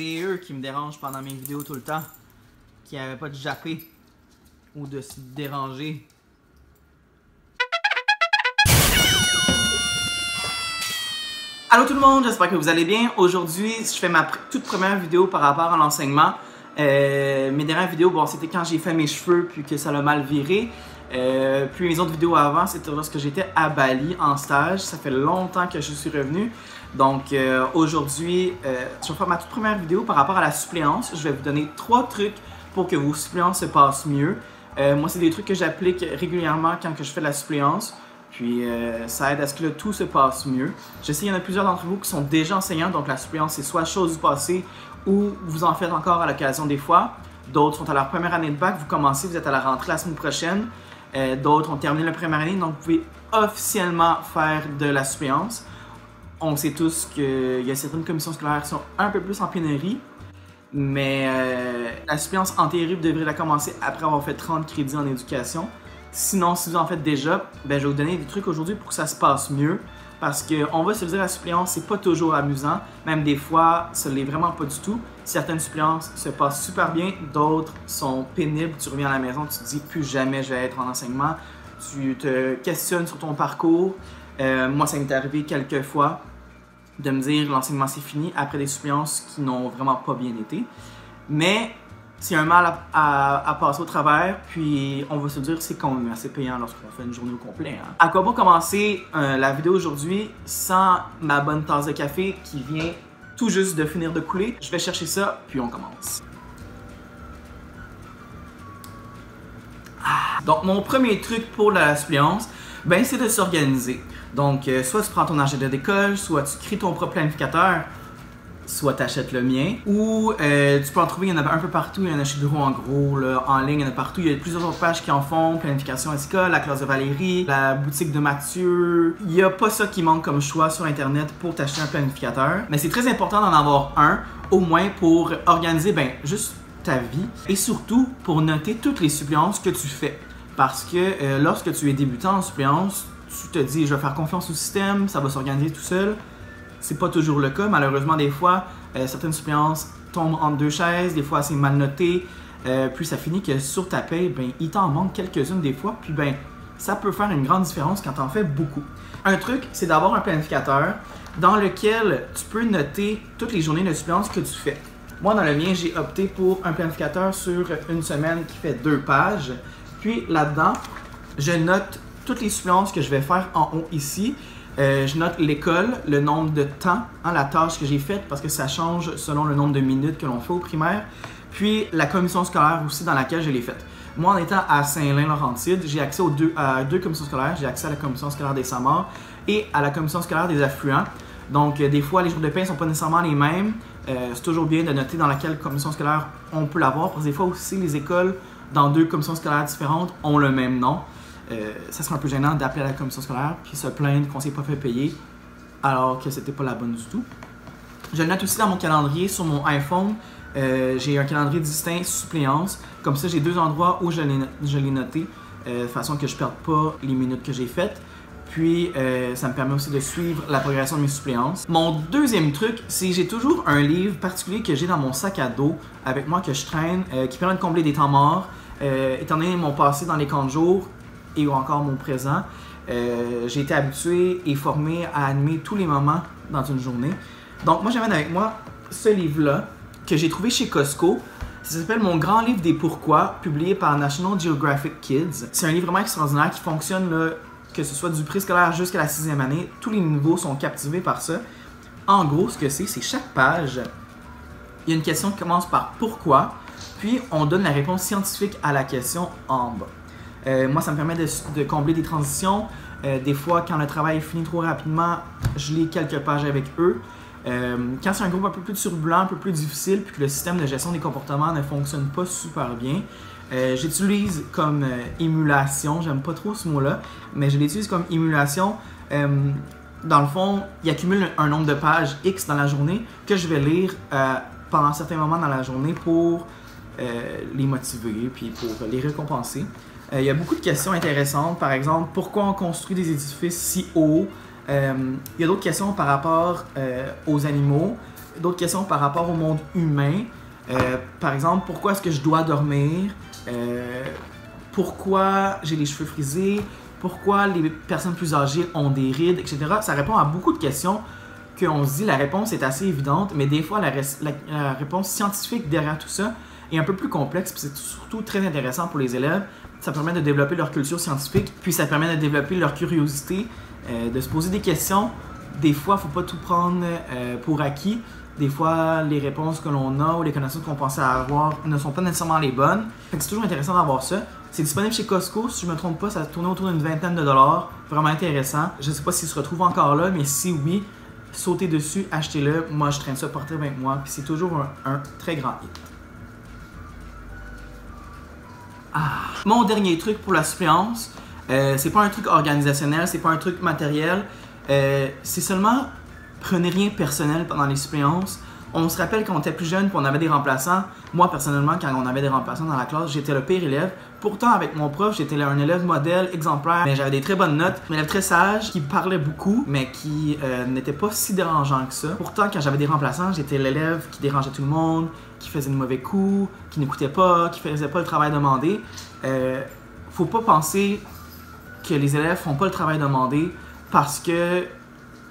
C'est eux qui me dérangent pendant mes vidéos tout le temps. Qui n'avaient pas de japper ou de se déranger. Allô tout le monde, j'espère que vous allez bien. Aujourd'hui, je fais ma toute première vidéo par rapport à l'enseignement. Euh, mes dernières vidéos, bon, c'était quand j'ai fait mes cheveux puis que ça l'a mal viré. Euh, puis mes autres vidéos avant, c'était lorsque j'étais à Bali en stage. Ça fait longtemps que je suis revenu. Donc euh, aujourd'hui, euh, je vais faire ma toute première vidéo par rapport à la suppléance. Je vais vous donner trois trucs pour que vos suppléances se passent mieux. Moi, c'est des trucs que j'applique régulièrement quand je fais la suppléance. Puis ça aide à ce que tout se passe mieux. Je sais qu'il y en a plusieurs d'entre vous qui sont déjà enseignants, donc la suppléance c'est soit chose du passé ou vous en faites encore à l'occasion des fois. D'autres sont à leur première année de bac, vous commencez, vous êtes à la rentrée la semaine prochaine. D'autres ont terminé la première année, donc vous pouvez officiellement faire de la suppléance on sait tous qu'il y a certaines commissions scolaires qui sont un peu plus en pénurie, mais euh, la suppléance en théorie, vous la commencer après avoir fait 30 crédits en éducation. Sinon, si vous en faites déjà, ben, je vais vous donner des trucs aujourd'hui pour que ça se passe mieux. Parce qu'on va se dire, la suppléance, c'est pas toujours amusant. Même des fois, ce l'est vraiment pas du tout. Certaines suppléances se passent super bien, d'autres sont pénibles. Tu reviens à la maison, tu te dis plus jamais je vais être en enseignement. Tu te questionnes sur ton parcours. Euh, moi, ça m'est arrivé quelques fois de me dire l'enseignement c'est fini après des suppléances qui n'ont vraiment pas bien été. Mais c'est un mal à, passer au travers, puis on va se dire c'est quand même assez payant lorsqu'on fait une journée au complet. Hein. À quoi bon commencer euh, la vidéo aujourd'hui sans ma bonne tasse de café qui vient tout juste de finir de couler? Je vais chercher ça, puis on commence. Ah, donc mon premier truc pour la suppléance, ben c'est de s'organiser. Donc, euh, soit tu prends ton agenda d'école, soit tu crées ton propre planificateur, soit tu achètes le mien, ou euh, tu peux en trouver, il y en a un peu partout, il y en a chez Bureau en gros, là, en ligne, il y en a partout, il y a plusieurs autres pages qui en font, planification école, la classe de Valérie, la boutique de Mathieu, il n'y a pas ça qui manque comme choix sur internet pour t'acheter un planificateur, mais c'est très important d'en avoir un, au moins pour organiser, ben, juste ta vie, et surtout pour noter toutes les suppléances que tu fais. Parce que euh, lorsque tu es débutant en suppléance, tu te dis je vais faire confiance au système, ça va s'organiser tout seul. C'est pas toujours le cas. Malheureusement, des fois, euh, certaines suppléances tombent entre deux chaises, des fois c'est mal noté. Euh, puis ça finit que sur ta paye, ben, il t'en manque quelques-unes des fois. Puis ben, ça peut faire une grande différence quand t'en fais beaucoup. Un truc, c'est d'avoir un planificateur dans lequel tu peux noter toutes les journées de suppléance que tu fais. Moi, dans le mien, j'ai opté pour un planificateur sur une semaine qui fait deux pages. Puis là-dedans, je note toutes les suppléances que je vais faire en haut ici. Euh, je note l'école, le nombre de temps, hein, la tâche que j'ai faite, parce que ça change selon le nombre de minutes que l'on fait au primaire. Puis la commission scolaire aussi dans laquelle je l'ai faite. Moi, en étant à Saint-Lin-Laurentide, j'ai accès aux deux, à deux commissions scolaires. J'ai accès à la commission scolaire des Samars et à la commission scolaire des affluents. Donc, euh, des fois, les jours de pain ne sont pas nécessairement les mêmes. Euh, c'est toujours bien de noter dans laquelle commission scolaire on peut l'avoir, parce que des fois aussi, les écoles dans deux commissions scolaires différentes ont le même nom. Euh, ça serait un peu gênant d'appeler à la commission scolaire puis se plaindre qu'on s'est pas fait payer alors que c'était pas la bonne du tout. Je le note aussi dans mon calendrier sur mon iPhone. Euh, j'ai un calendrier distinct suppléance. Comme ça, j'ai deux endroits où je l'ai noté euh, de façon que je ne perde pas les minutes que j'ai faites. Puis, ça me permet aussi de suivre la progression de mes suppléances. Mon deuxième truc, c'est j'ai toujours un livre particulier que j'ai dans mon sac à dos avec moi que je traîne, qui permet de combler des temps morts. étant donné mon passé dans les camps de jour, et ou encore mon présent. Euh, j'ai été habitué et formé à animer tous les moments dans une journée. Donc moi j'amène avec moi ce livre-là que j'ai trouvé chez Costco. Ça s'appelle Mon grand livre des pourquoi, publié par National Geographic Kids. C'est un livre vraiment extraordinaire qui fonctionne là, que ce soit du préscolaire jusqu'à la sixième année. Tous les niveaux sont captivés par ça. En gros, ce que c'est, c'est chaque page, il y a une question qui commence par pourquoi, puis on donne la réponse scientifique à la question en bas. Euh, moi, ça me permet de, combler des transitions. Euh, des fois, quand le travail est fini trop rapidement, je lis quelques pages avec eux. Euh, quand c'est un groupe un peu plus turbulent, un peu plus difficile, puis que le système de gestion des comportements ne fonctionne pas super bien, j'utilise comme émulation, j'aime pas trop ce mot-là, mais je l'utilise comme émulation. dans le fond, il accumule un nombre de pages X dans la journée que je vais lire pendant certains moments dans la journée pour les motiver, puis pour les récompenser. Euh, il y a beaucoup de questions intéressantes. Par exemple, pourquoi on construit des édifices si hauts? Euh, il y a d'autres questions par rapport euh, aux animaux. d'autres questions par rapport au monde humain. Par exemple, pourquoi est-ce que je dois dormir? Pourquoi j'ai les cheveux frisés? Pourquoi les personnes plus âgées ont des rides, etc. Ça répond à beaucoup de questions qu'on se dit la réponse est assez évidente, mais des fois la, la réponse scientifique derrière tout ça est un peu plus complexe, puis c'est surtout très intéressant pour les élèves. Ça permet de développer leur culture scientifique, puis ça permet de développer leur curiosité, euh, de se poser des questions. Des fois, il ne faut pas tout prendre euh, pour acquis. Des fois, les réponses que l'on a ou les connaissances qu'on pensait avoir ne sont pas nécessairement les bonnes. c'est toujours intéressant d'avoir ça. C'est disponible chez Costco, si je ne me trompe pas, ça tourne autour d'une vingtaine de dollars. Vraiment intéressant. Je ne sais pas s'il se retrouve encore là, mais si oui, sautez dessus, achetez-le. Moi, je traîne ça porter avec moi, puis c'est toujours un très grand hit. Ah. Mon dernier truc pour la suppléance, euh, c'est pas un truc organisationnel, c'est pas un truc matériel, euh, c'est seulement prenez rien personnel pendant les suppléances. On se rappelle quand on était plus jeune, qu'on avait des remplaçants. Moi, personnellement, quand on avait des remplaçants dans la classe, j'étais le pire élève. Pourtant, avec mon prof, j'étais un élève modèle, exemplaire, mais j'avais des très bonnes notes. Un élève très sage, qui parlait beaucoup, mais qui euh, n'était pas si dérangeant que ça. Pourtant, quand j'avais des remplaçants, j'étais l'élève qui dérangeait tout le monde, qui faisait de mauvais coups, qui n'écoutait pas, qui faisait pas le travail demandé. Euh, faut pas penser que les élèves font pas le travail demandé parce que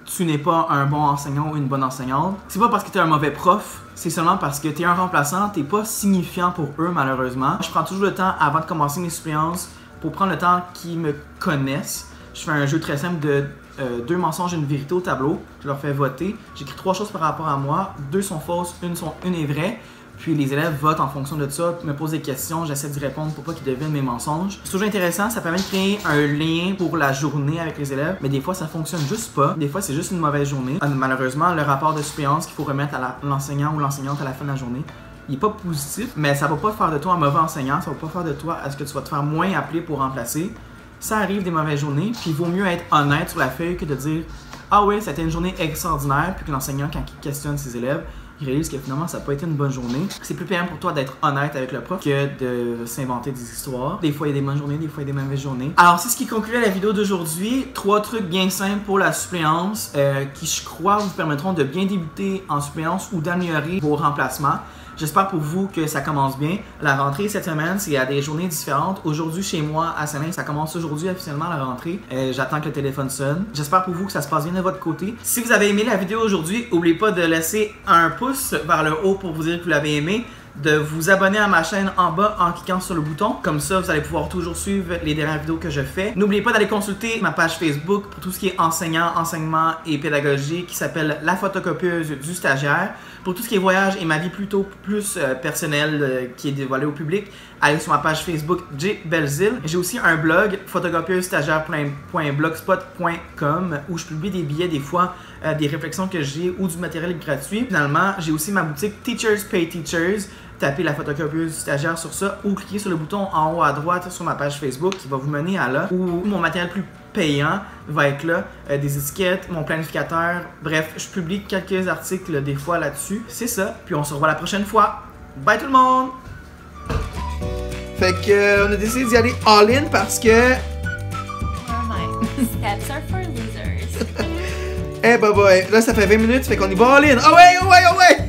tu n'es pas un bon enseignant ou une bonne enseignante. C'est pas parce que tu es un mauvais prof, c'est seulement parce que tu es un remplaçant, t'es pas signifiant pour eux malheureusement. Je prends toujours le temps avant de commencer mes suppléances pour prendre le temps qu'ils me connaissent. Je fais un jeu très simple de euh, deux mensonges et une vérité au tableau. Je leur fais voter. J'écris trois choses par rapport à moi. Deux sont fausses, une est vraie. Puis les élèves votent en fonction de ça, me posent des questions, j'essaie d'y répondre pour pas qu'ils deviennent mes mensonges. C'est toujours intéressant, ça permet de créer un lien pour la journée avec les élèves, mais des fois ça fonctionne juste pas. Des fois c'est juste une mauvaise journée. Euh, malheureusement, le rapport de suppléance qu'il faut remettre à l'enseignant ou l'enseignante à la fin de la journée, il est pas positif, mais ça va pas faire de toi un mauvais enseignant, ça va pas faire de toi à ce que tu vas te faire moins appeler pour remplacer. Ça arrive des mauvaises journées, puis il vaut mieux être honnête sur la feuille que de dire Ah oui, c'était une journée extraordinaire, puis que l'enseignant, quand il questionne ses élèves, il réalise que finalement ça n'a pas été une bonne journée. C'est plus payant pour toi d'être honnête avec le prof que de s'inventer des histoires. Des fois il y a des bonnes journées, des fois il y a des mauvaises journées. Alors c'est ce qui conclut la vidéo d'aujourd'hui. Trois trucs bien simples pour la suppléance euh, qui je crois vous permettront de bien débuter en suppléance ou d'améliorer vos remplacements. J'espère pour vous que ça commence bien. La rentrée cette semaine, c'est à des journées différentes. Aujourd'hui, chez moi, à Salin, ça commence aujourd'hui officiellement la rentrée. Euh, j'attends que le téléphone sonne. J'espère pour vous que ça se passe bien de votre côté. Si vous avez aimé la vidéo aujourd'hui, n'oubliez pas de laisser un pouce vers le haut pour vous dire que vous l'avez aimé de vous abonner à ma chaîne en bas en cliquant sur le bouton. Comme ça, vous allez pouvoir toujours suivre les dernières vidéos que je fais. N'oubliez pas d'aller consulter ma page Facebook pour tout ce qui est enseignant, enseignement et pédagogie qui s'appelle La photocopieuse du stagiaire. Pour tout ce qui est voyage et ma vie plutôt plus euh, personnelle euh, qui est dévoilée au public, allez sur ma page Facebook J Belzil. J'ai aussi un blog photocopieusestagiaire.blogspot.com où je publie des billets des fois, euh, des réflexions que j'ai ou du matériel gratuit. Finalement, j'ai aussi ma boutique Teachers Pay Teachers tapez la photocopieuse stagiaire sur ça ou cliquez sur le bouton en haut à droite sur ma page Facebook qui va vous mener à là où mon matériel plus payant va être là, euh, des étiquettes, mon planificateur, bref, je publie quelques articles des fois là-dessus. C'est ça, puis on se revoit la prochaine fois. Bye tout le monde! Fait que euh, on a décidé d'y aller all-in parce que. Steps are for losers. Eh bah là ça fait 20 minutes, fait qu'on y va all-in. Oh ouais, oh ouais, oh ouais!